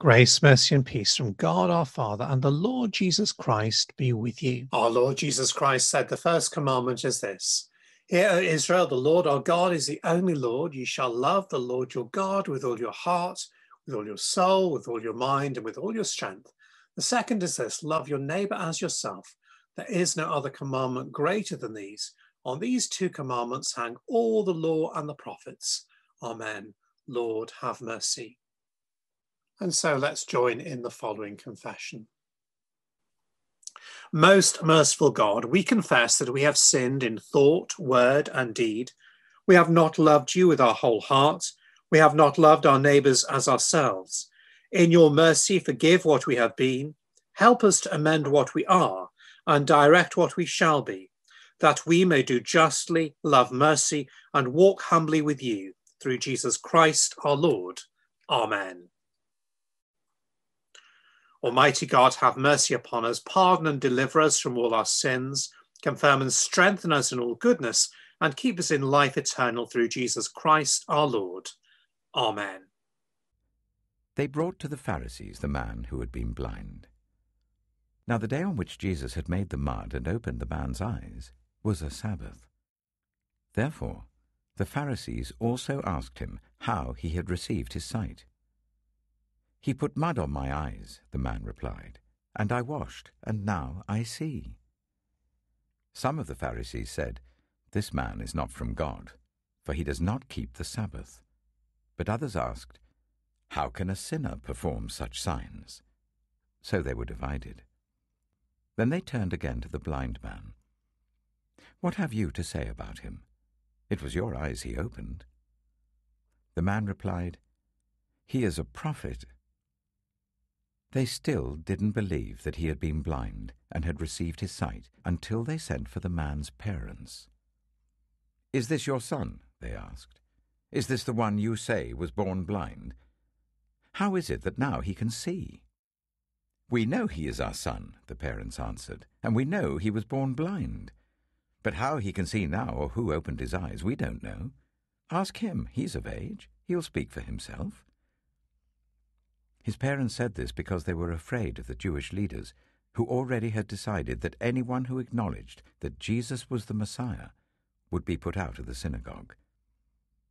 Grace, mercy, and peace from God our Father and the Lord Jesus Christ be with you. Our Lord Jesus Christ said, The first commandment is this Hear, O Israel, the Lord our God is the only Lord. You shall love the Lord your God with all your heart, with all your soul, with all your mind, and with all your strength. The second is this love your neighbor as yourself. There is no other commandment greater than these. On these two commandments hang all the law and the prophets. Amen. Lord, have mercy. And so let's join in the following confession. Most merciful God, we confess that we have sinned in thought, word, and deed. We have not loved you with our whole heart. We have not loved our neighbours as ourselves. In your mercy, forgive what we have been. Help us to amend what we are and direct what we shall be, that we may do justly, love mercy, and walk humbly with you through Jesus Christ our Lord. Amen. Almighty God, have mercy upon us, pardon and deliver us from all our sins, confirm and strengthen us in all goodness, and keep us in life eternal through Jesus Christ our Lord. Amen. They brought to the Pharisees the man who had been blind. Now the day on which Jesus had made the mud and opened the man's eyes was a Sabbath. Therefore the Pharisees also asked him how he had received his sight. He put mud on my eyes, the man replied, and I washed, and now I see. Some of the Pharisees said, This man is not from God, for he does not keep the Sabbath. But others asked, How can a sinner perform such signs? So they were divided. Then they turned again to the blind man. What have you to say about him? It was your eyes he opened. The man replied, He is a prophet. They still didn't believe that he had been blind and had received his sight until they sent for the man's parents. Is this your son? they asked. Is this the one you say was born blind? How is it that now he can see? We know he is our son, the parents answered, and we know he was born blind. But how he can see now or who opened his eyes, we don't know. Ask him, he's of age. He'll speak for himself. His parents said this because they were afraid of the Jewish leaders, who already had decided that anyone who acknowledged that Jesus was the Messiah would be put out of the synagogue.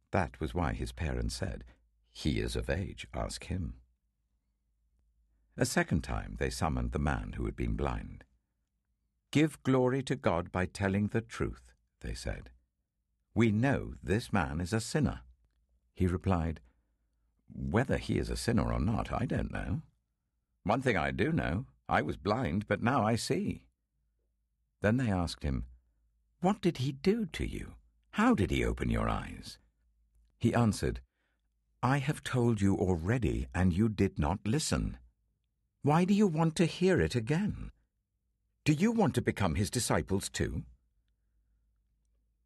That was why his parents said, He is of age, ask him. A second time they summoned the man who had been blind. Give glory to God by telling the truth, they said. We know this man is a sinner. He replied, whether he is a sinner or not, I don't know. One thing I do know I was blind, but now I see. Then they asked him, What did he do to you? How did he open your eyes? He answered, I have told you already, and you did not listen. Why do you want to hear it again? Do you want to become his disciples too?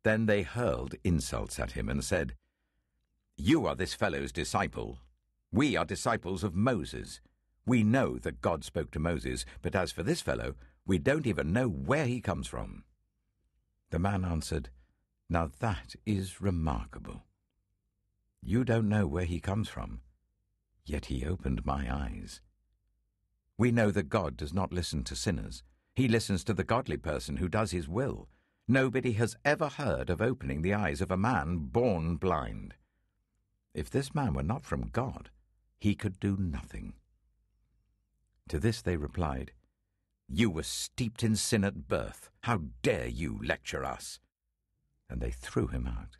Then they hurled insults at him and said, you are this fellow's disciple. We are disciples of Moses. We know that God spoke to Moses, but as for this fellow, we don't even know where he comes from. The man answered, Now that is remarkable. You don't know where he comes from, yet he opened my eyes. We know that God does not listen to sinners. He listens to the godly person who does his will. Nobody has ever heard of opening the eyes of a man born blind. If this man were not from God, he could do nothing. To this they replied, You were steeped in sin at birth. How dare you lecture us? And they threw him out.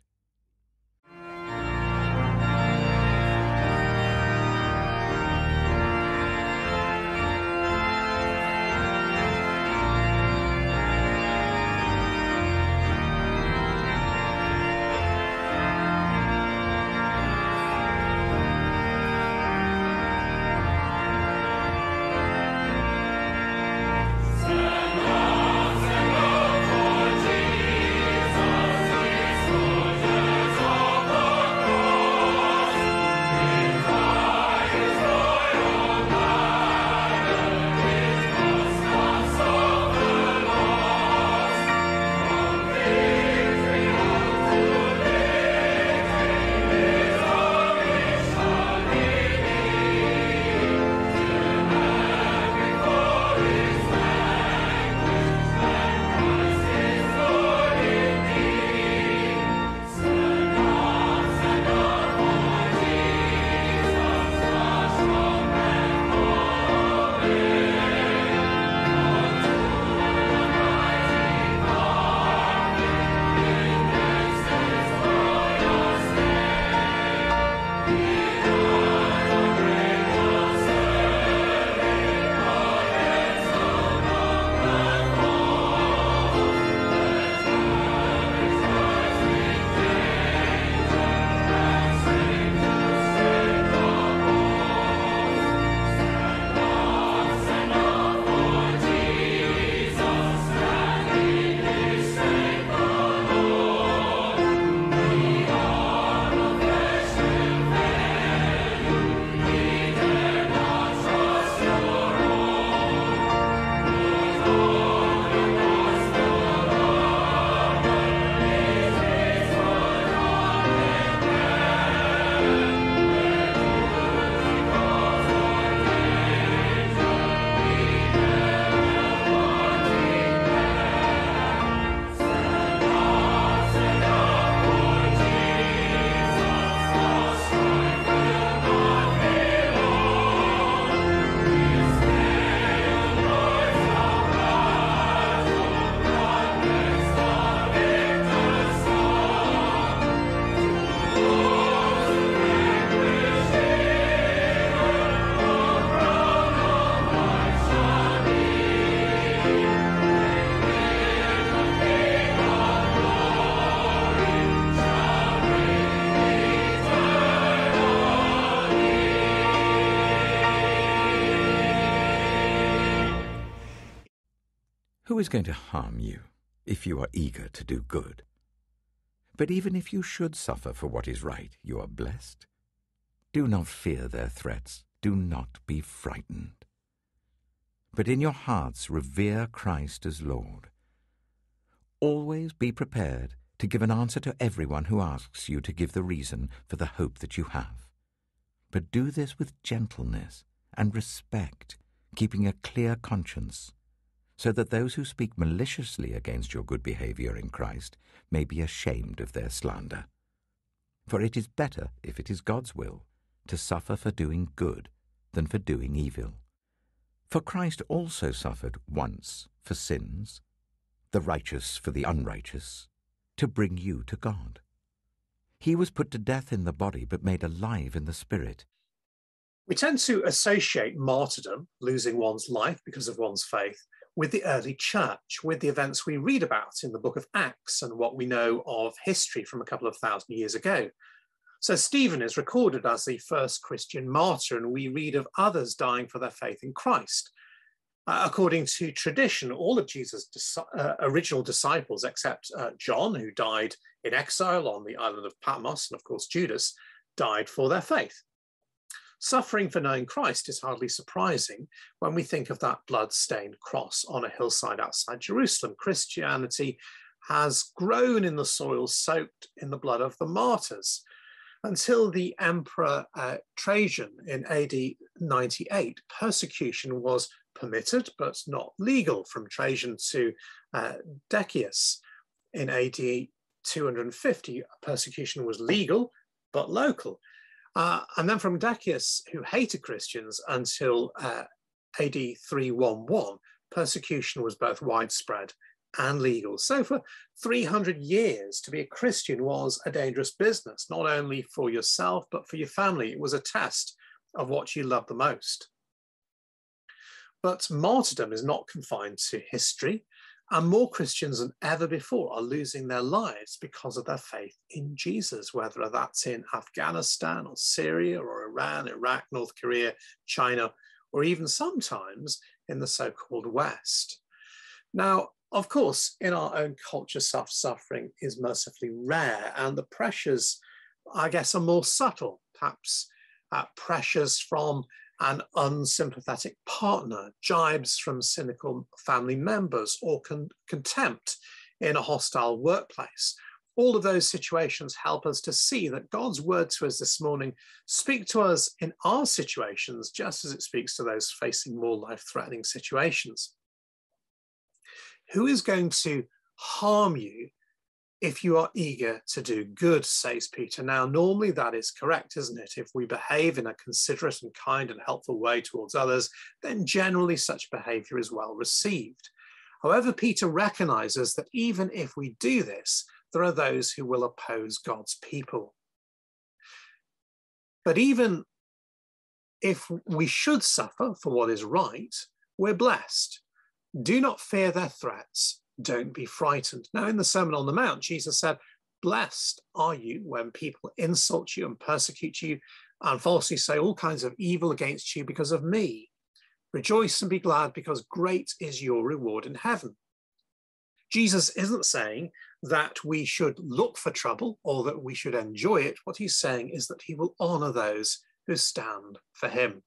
Who is going to harm you if you are eager to do good? But even if you should suffer for what is right, you are blessed. Do not fear their threats. Do not be frightened. But in your hearts revere Christ as Lord. Always be prepared to give an answer to everyone who asks you to give the reason for the hope that you have. But do this with gentleness and respect, keeping a clear conscience, so that those who speak maliciously against your good behavior in Christ may be ashamed of their slander. For it is better, if it is God's will, to suffer for doing good than for doing evil. For Christ also suffered once for sins, the righteous for the unrighteous, to bring you to God. He was put to death in the body, but made alive in the spirit. We tend to associate martyrdom, losing one's life because of one's faith, with the early church, with the events we read about in the book of Acts and what we know of history from a couple of thousand years ago. So Stephen is recorded as the first Christian martyr, and we read of others dying for their faith in Christ. Uh, according to tradition, all of Jesus' uh, original disciples, except uh, John, who died in exile on the island of Patmos, and of course Judas, died for their faith. Suffering for knowing Christ is hardly surprising when we think of that blood-stained cross on a hillside outside Jerusalem. Christianity has grown in the soil soaked in the blood of the martyrs until the Emperor uh, Trajan in AD 98. Persecution was permitted but not legal from Trajan to uh, Decius in AD 250. Persecution was legal but local. Uh, and then from Decius, who hated Christians until uh, AD 311, persecution was both widespread and legal. So for 300 years, to be a Christian was a dangerous business, not only for yourself, but for your family. It was a test of what you love the most. But martyrdom is not confined to history, and more Christians than ever before are losing their lives because of their faith in Jesus, whether that's in Afghanistan or Syria or Iran, Iraq, North Korea, China, or even sometimes in the so called West. Now, of course, in our own culture, suffering is mercifully rare, and the pressures, I guess, are more subtle, perhaps uh, pressures from an unsympathetic partner, jibes from cynical family members, or con contempt in a hostile workplace. All of those situations help us to see that God's word to us this morning speak to us in our situations just as it speaks to those facing more life-threatening situations who is going to harm you if you are eager to do good, says Peter. Now, normally that is correct, isn't it? If we behave in a considerate and kind and helpful way towards others, then generally such behavior is well received. However, Peter recognizes that even if we do this, there are those who will oppose God's people. But even if we should suffer for what is right, we're blessed do not fear their threats. Don't be frightened. Now, in the Sermon on the Mount, Jesus said, Blessed are you when people insult you and persecute you and falsely say all kinds of evil against you because of me. Rejoice and be glad because great is your reward in heaven. Jesus isn't saying that we should look for trouble or that we should enjoy it. What he's saying is that he will honor those who stand for him.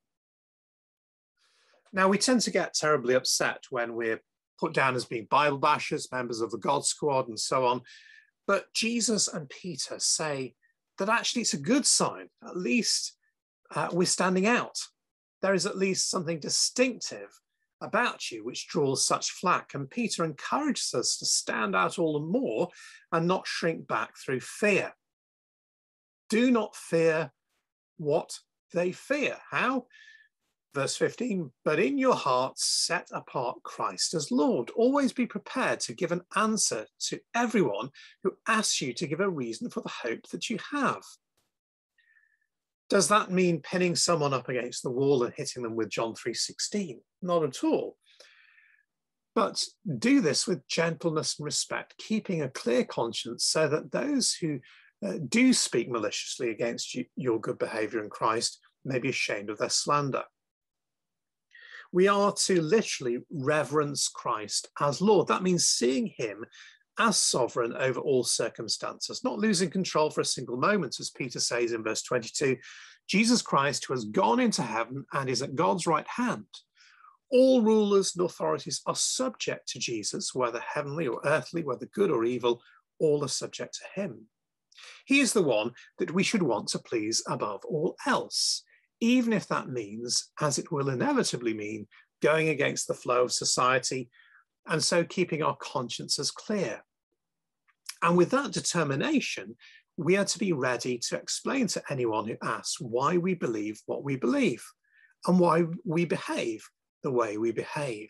Now, we tend to get terribly upset when we're put down as being Bible bashers, members of the God Squad, and so on. But Jesus and Peter say that actually it's a good sign. At least uh, we're standing out. There is at least something distinctive about you which draws such flack. And Peter encourages us to stand out all the more and not shrink back through fear. Do not fear what they fear. How? Verse 15, but in your hearts set apart Christ as Lord. Always be prepared to give an answer to everyone who asks you to give a reason for the hope that you have. Does that mean pinning someone up against the wall and hitting them with John 3:16? Not at all. But do this with gentleness and respect, keeping a clear conscience so that those who uh, do speak maliciously against you, your good behavior in Christ may be ashamed of their slander. We are to literally reverence Christ as Lord. That means seeing him as sovereign over all circumstances, not losing control for a single moment, as Peter says in verse 22 Jesus Christ, who has gone into heaven and is at God's right hand. All rulers and authorities are subject to Jesus, whether heavenly or earthly, whether good or evil, all are subject to him. He is the one that we should want to please above all else, even if that means, as it will inevitably mean, going against the flow of society and so keeping our consciences clear. And with that determination, we are to be ready to explain to anyone who asks why we believe what we believe and why we behave the way we behave.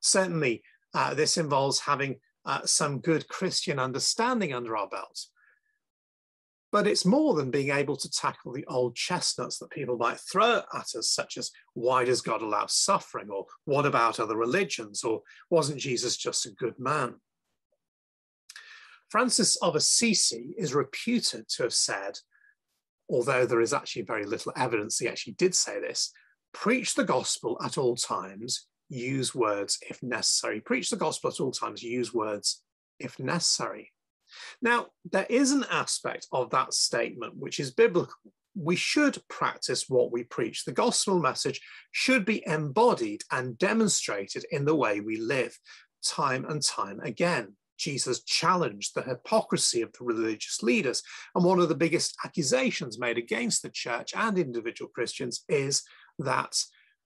Certainly, uh, this involves having uh, some good Christian understanding under our belt. But it's more than being able to tackle the old chestnuts that people might throw at us, such as why does God allow suffering? Or what about other religions? Or wasn't Jesus just a good man? Francis of Assisi is reputed to have said, although there is actually very little evidence he actually did say this, preach the gospel at all times, use words if necessary. Preach the gospel at all times, use words if necessary. Now, there is an aspect of that statement which is biblical. We should practice what we preach. The gospel message should be embodied and demonstrated in the way we live, time and time again. Jesus challenged the hypocrisy of the religious leaders. And one of the biggest accusations made against the church and individual Christians is that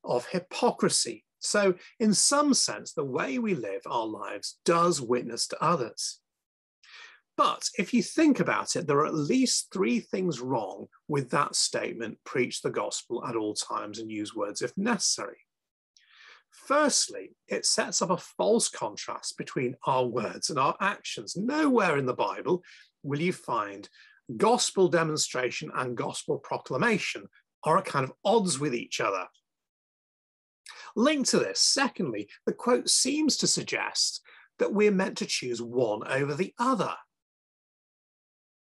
of hypocrisy. So, in some sense, the way we live our lives does witness to others. But if you think about it, there are at least three things wrong with that statement preach the gospel at all times and use words if necessary. Firstly, it sets up a false contrast between our words and our actions. Nowhere in the Bible will you find gospel demonstration and gospel proclamation are at kind of odds with each other. Linked to this, secondly, the quote seems to suggest that we're meant to choose one over the other.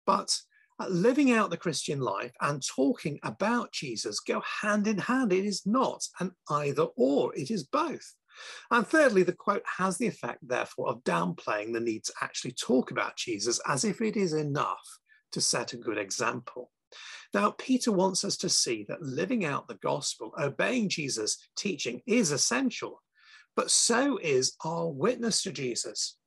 But uh, living out the Christian life and talking about Jesus go hand in hand. It is not an either or, it is both. And thirdly, the quote has the effect, therefore, of downplaying the need to actually talk about Jesus as if it is enough to set a good example. Now, Peter wants us to see that living out the gospel, obeying Jesus' teaching is essential, but so is our witness to Jesus.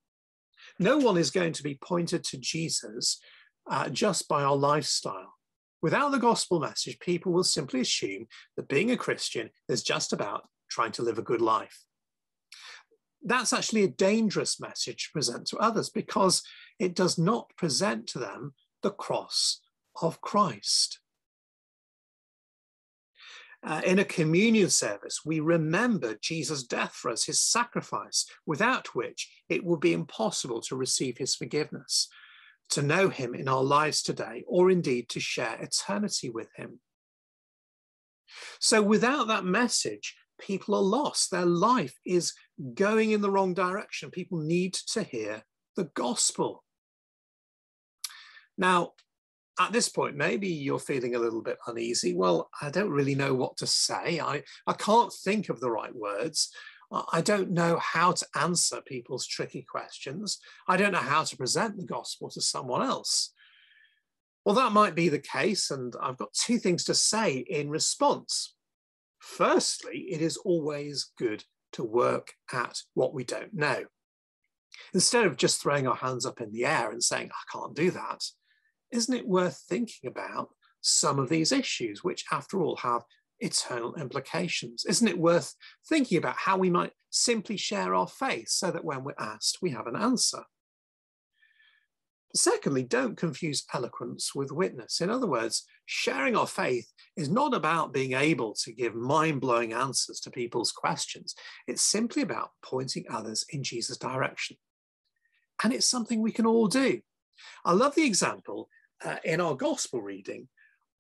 No one is going to be pointed to Jesus uh, just by our lifestyle. Without the gospel message, people will simply assume that being a Christian is just about trying to live a good life. That's actually a dangerous message to present to others because it does not present to them the cross of Christ. Uh, in a communion service, we remember Jesus' death for us, his sacrifice, without which it would be impossible to receive his forgiveness to know him in our lives today, or indeed to share eternity with him. So without that message, people are lost. Their life is going in the wrong direction. People need to hear the gospel. Now, at this point, maybe you're feeling a little bit uneasy. Well, I don't really know what to say. I, I can't think of the right words. I don't know how to answer people's tricky questions. I don't know how to present the gospel to someone else. Well, that might be the case, and I've got two things to say in response. Firstly, it is always good to work at what we don't know. Instead of just throwing our hands up in the air and saying, I can't do that, isn't it worth thinking about some of these issues, which, after all, have eternal implications. Isn't it worth thinking about how we might simply share our faith so that when we're asked, we have an answer? Secondly, don't confuse eloquence with witness. In other words, sharing our faith is not about being able to give mind blowing answers to people's questions. It's simply about pointing others in Jesus' direction. And it's something we can all do. I love the example uh, in our gospel reading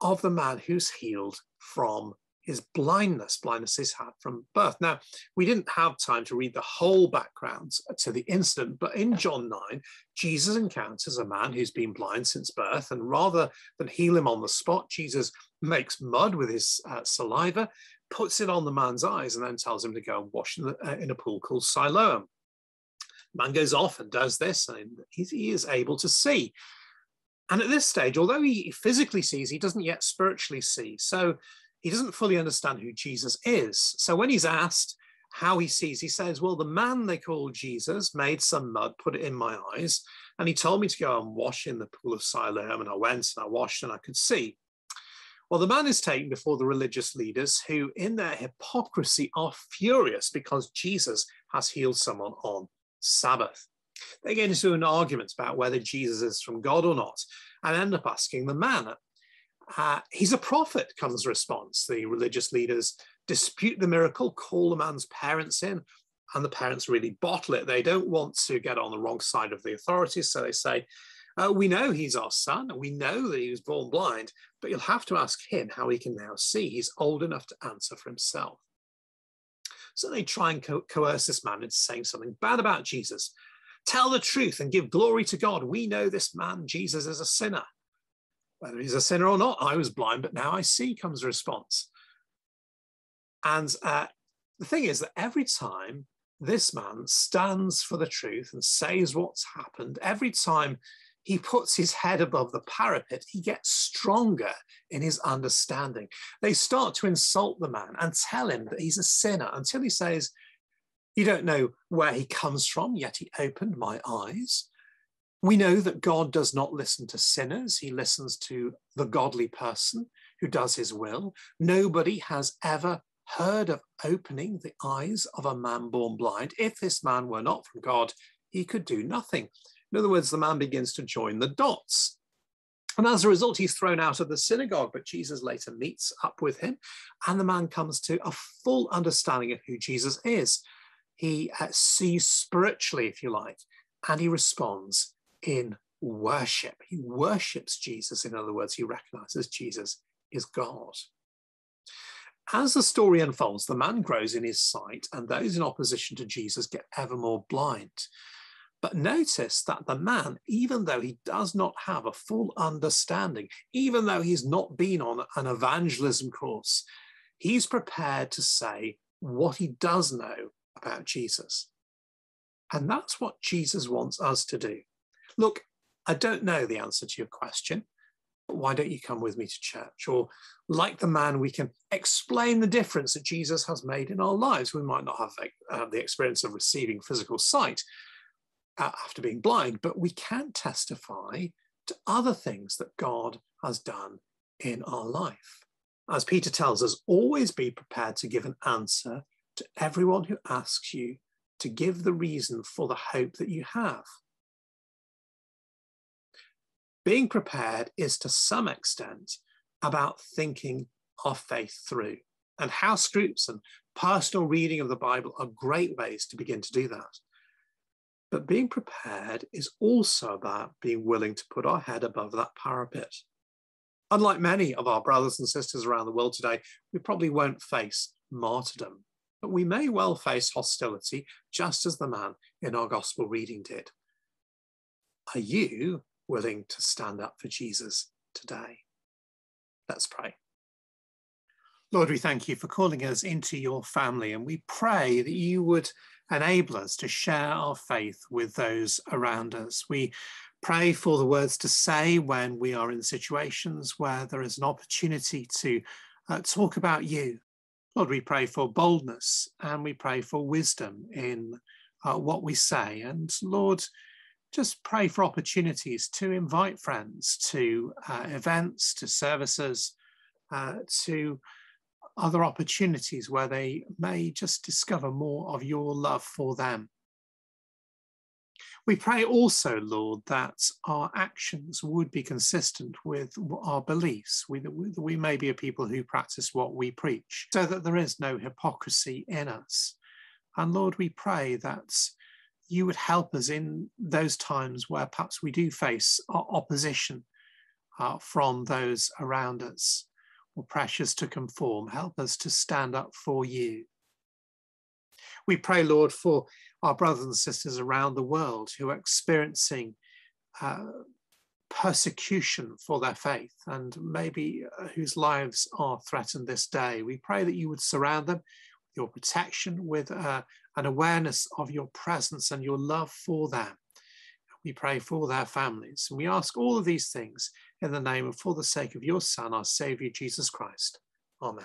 of the man who's healed from is blindness. Blindness he's had from birth. Now, we didn't have time to read the whole background to the incident, but in John 9, Jesus encounters a man who's been blind since birth, and rather than heal him on the spot, Jesus makes mud with his uh, saliva, puts it on the man's eyes and then tells him to go and wash in, the, uh, in a pool called Siloam. The man goes off and does this, and he is able to see. And at this stage, although he physically sees, he doesn't yet spiritually see. So he doesn't fully understand who Jesus is. So when he's asked how he sees, he says, Well, the man they call Jesus made some mud, put it in my eyes, and he told me to go and wash in the pool of Siloam. And I went and I washed and I could see. Well, the man is taken before the religious leaders who, in their hypocrisy, are furious because Jesus has healed someone on Sabbath. They get into an argument about whether Jesus is from God or not and end up asking the man. Uh, he's a prophet, comes the response. The religious leaders dispute the miracle, call the man's parents in, and the parents really bottle it. They don't want to get on the wrong side of the authorities, so they say, uh, We know he's our son, and we know that he was born blind, but you'll have to ask him how he can now see. He's old enough to answer for himself. So they try and co- coerce this man into saying something bad about Jesus. Tell the truth and give glory to God. We know this man, Jesus, is a sinner. Whether he's a sinner or not, I was blind, but now I see, comes the response. And uh, the thing is that every time this man stands for the truth and says what's happened, every time he puts his head above the parapet, he gets stronger in his understanding. They start to insult the man and tell him that he's a sinner until he says, You don't know where he comes from, yet he opened my eyes. We know that God does not listen to sinners, he listens to the godly person who does his will. Nobody has ever heard of opening the eyes of a man born blind. If this man were not from God, he could do nothing. In other words, the man begins to join the dots. And as a result, he's thrown out of the synagogue, but Jesus later meets up with him, and the man comes to a full understanding of who Jesus is. He uh, sees spiritually, if you like, and he responds in worship. He worships Jesus. In other words, he recognizes Jesus is God. As the story unfolds, the man grows in his sight, and those in opposition to Jesus get ever more blind. But notice that the man, even though he does not have a full understanding, even though he's not been on an evangelism course, he's prepared to say what he does know about Jesus. And that's what Jesus wants us to do. Look, I don't know the answer to your question. Why don't you come with me to church? Or, like the man, we can explain the difference that Jesus has made in our lives. We might not have uh, the experience of receiving physical sight, after being blind, but we can testify to other things that God has done in our life. As Peter tells us, always be prepared to give an answer to everyone who asks you to give the reason for the hope that you have. Being prepared is to some extent about thinking our faith through. And house groups and personal reading of the Bible are great ways to begin to do that. But being prepared is also about being willing to put our head above that parapet. Unlike many of our brothers and sisters around the world today, we probably won't face martyrdom, but we may well face hostility, just as the man in our gospel reading did. Are you willing to stand up for Jesus today? Let's pray. Lord, we thank you for calling us into your family, and we pray that you would enable us to share our faith with those around us. We pray for the words to say when we are in situations where there is an opportunity to uh, talk about you. Lord, we pray for boldness and we pray for wisdom in uh, what we say. And Lord, just pray for opportunities to invite friends to uh, events, to services, uh, to other opportunities where they may just discover more of your love for them. We pray also, Lord, that our actions would be consistent with our beliefs. We, we may be a people who practice what we preach, so that there is no hypocrisy in us. And Lord, we pray that you would help us in those times where perhaps we do face opposition uh, from those around us or pressures to conform. Help us to stand up for you. We pray, Lord, for our brothers and sisters around the world who are experiencing uh, persecution for their faith and maybe uh, whose lives are threatened this day. We pray that you would surround them with your protection, with uh, an awareness of your presence and your love for them. We pray for their families. And we ask all of these things in the name and for the sake of your Son, our Saviour, Jesus Christ. Amen.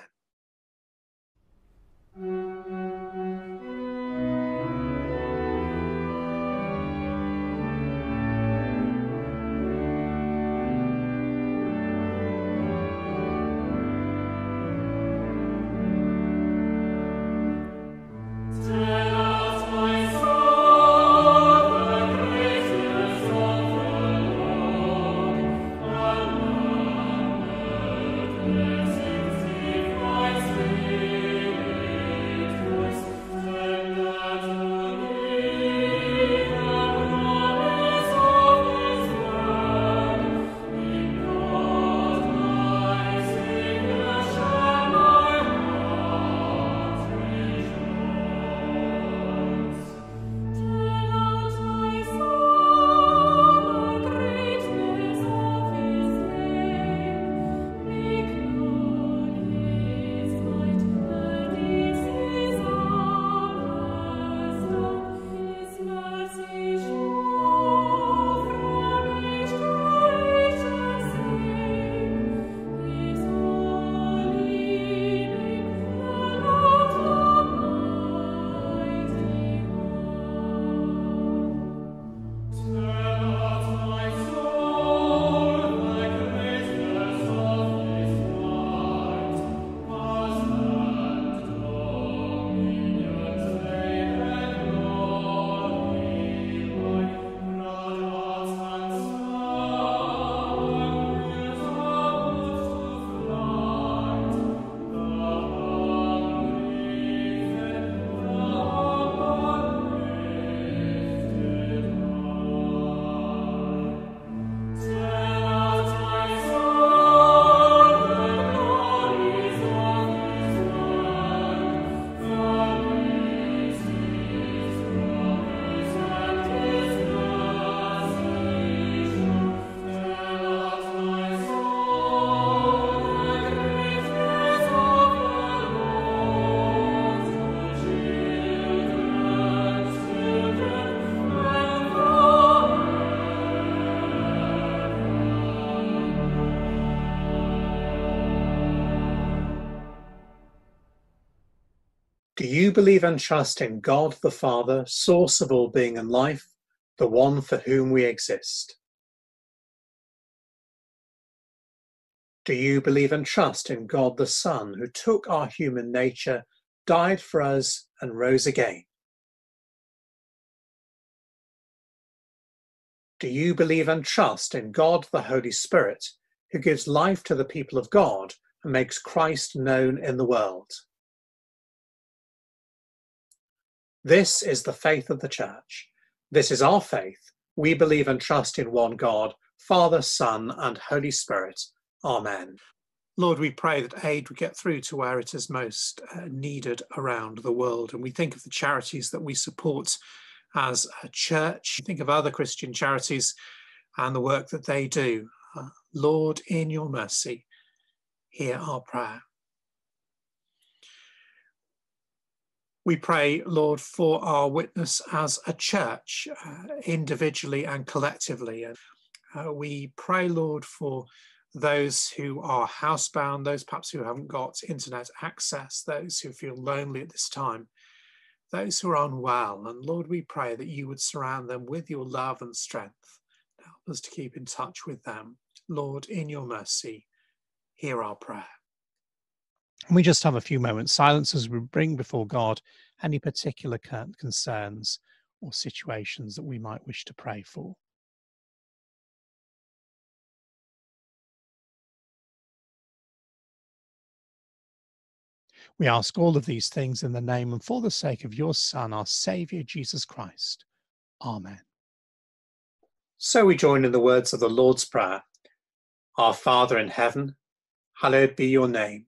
Believe and trust in God the Father, source of all being and life, the one for whom we exist? Do you believe and trust in God the Son, who took our human nature, died for us, and rose again? Do you believe and trust in God the Holy Spirit, who gives life to the people of God and makes Christ known in the world? This is the faith of the church. This is our faith. We believe and trust in one God, Father, Son, and Holy Spirit. Amen. Lord, we pray that aid would get through to where it is most uh, needed around the world. And we think of the charities that we support as a church. Think of other Christian charities and the work that they do. Uh, Lord, in your mercy, hear our prayer. We pray, Lord, for our witness as a church, uh, individually and collectively. And uh, we pray, Lord, for those who are housebound, those perhaps who haven't got internet access, those who feel lonely at this time, those who are unwell. And Lord, we pray that you would surround them with your love and strength. Help us to keep in touch with them. Lord, in your mercy, hear our prayer. And we just have a few moments silence as we bring before God any particular concerns or situations that we might wish to pray for. We ask all of these things in the name and for the sake of your Son, our Saviour, Jesus Christ. Amen. So we join in the words of the Lord's Prayer Our Father in heaven, hallowed be your name.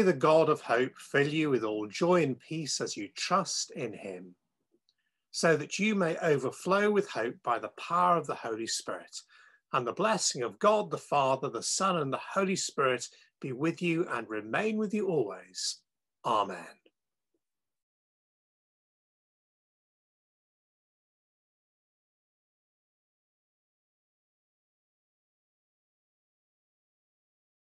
May the God of hope fill you with all joy and peace as you trust in him, so that you may overflow with hope by the power of the Holy Spirit. And the blessing of God the Father, the Son, and the Holy Spirit be with you and remain with you always. Amen.